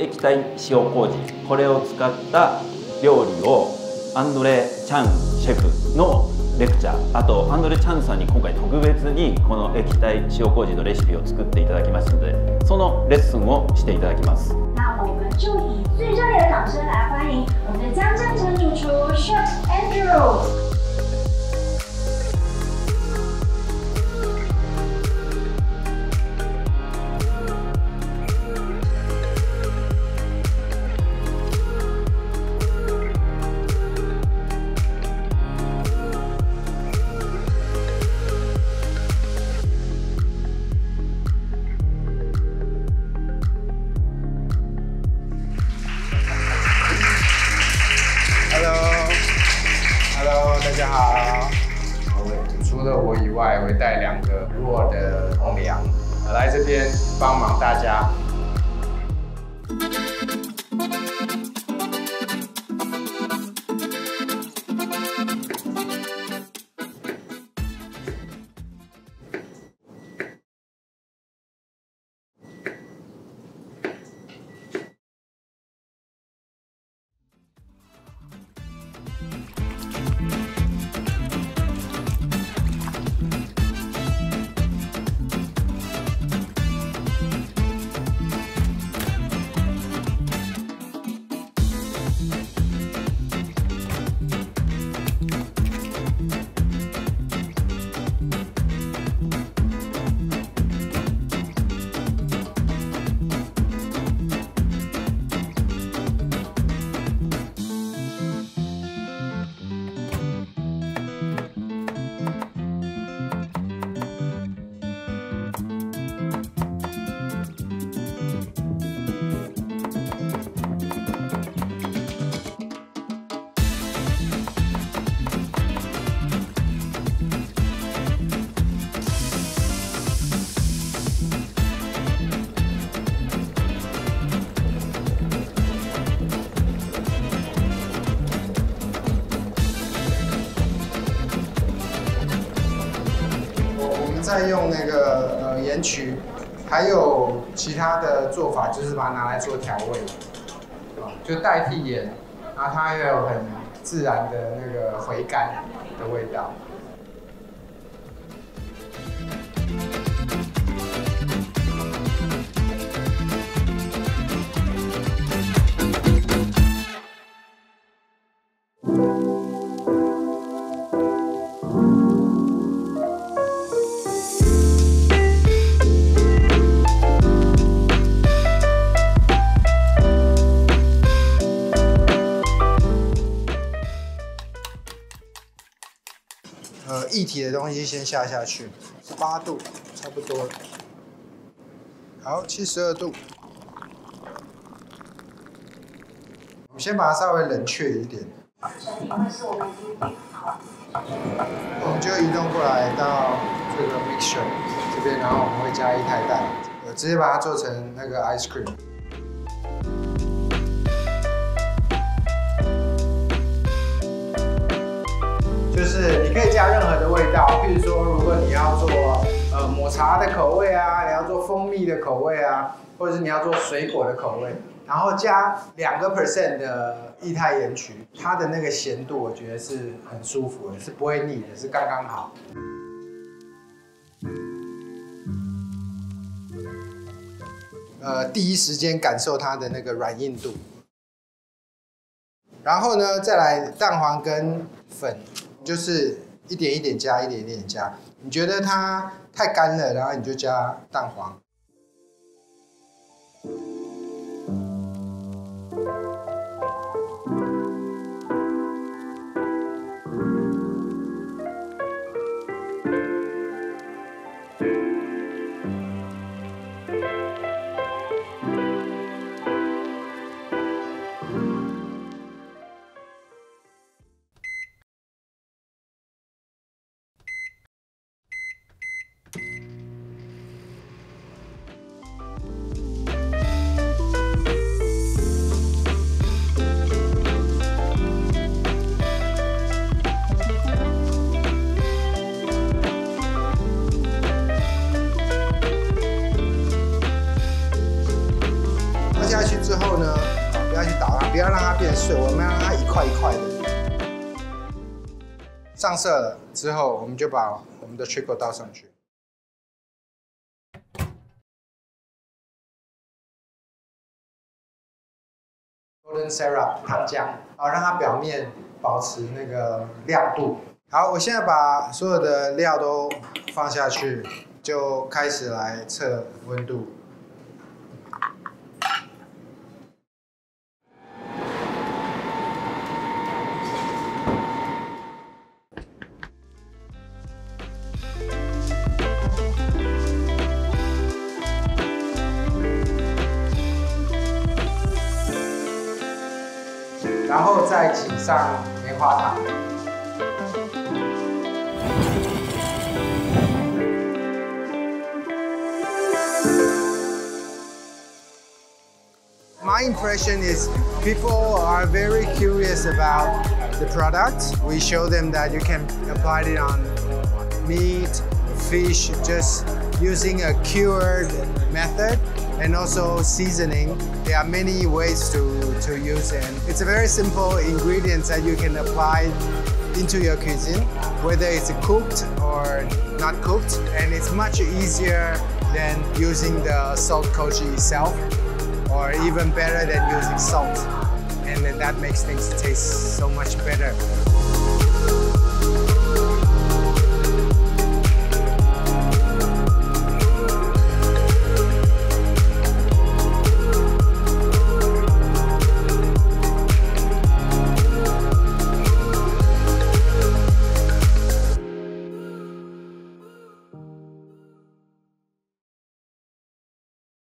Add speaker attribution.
Speaker 1: 液体塩麹これを使った料理をアンドレ・チャンシェフのレクチャーあとアンドレ・チャンさんに今回特別にこの液体塩麹のレシピを作っていただきましたのでそのレッスンをしていただきます
Speaker 2: 那我们就以最热烈的掌声来欢迎我们的江正成主厨 Chef Andrew。
Speaker 3: 我以外，会带两个弱的同僚来这边帮忙大家。再用那个呃盐曲，还有其他的做法，就是把它拿来做调味，啊，就代替盐，然后它又有很自然的那个回甘的味道。液体的东西先下下去，八度差不多了。好，七十二度。我们先把它稍微冷却一点。我们就移动过来到这个 mixture 这边，然后我们会加一台蛋，呃，直接把它做成那个 ice cream。就是你可以加任何的味道，譬如说，如果你要做呃抹茶的口味啊，你要做蜂蜜的口味啊，或者是你要做水果的口味，然后加两个 percent 的液态盐曲，它的那个咸度我觉得是很舒服的，是不会腻的，是刚刚好。呃，第一时间感受它的那个软硬度，然后呢，再来蛋黄跟粉。就是一点一点加，一点一点加。你觉得它太干了，然后你就加蛋黄。让它变碎，我们要让它一块一块的。上色了之后，我们就把我们的 trickle 倒上去。Golden syrup 糖浆，好让它表面保持那个亮度。好，我现在把所有的料都放下去，就开始来测温度。然后再挤上棉花糖。My impression is people are very curious about the product. We show them that you can apply it on meat, fish, just using a cured method and also seasoning. There are many ways to, to use it. It's a very simple ingredient that you can apply into your cuisine, whether it's cooked or not cooked, and it's much easier than using the salt koji itself, or even better than using salt. And that makes things taste so much better.